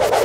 you.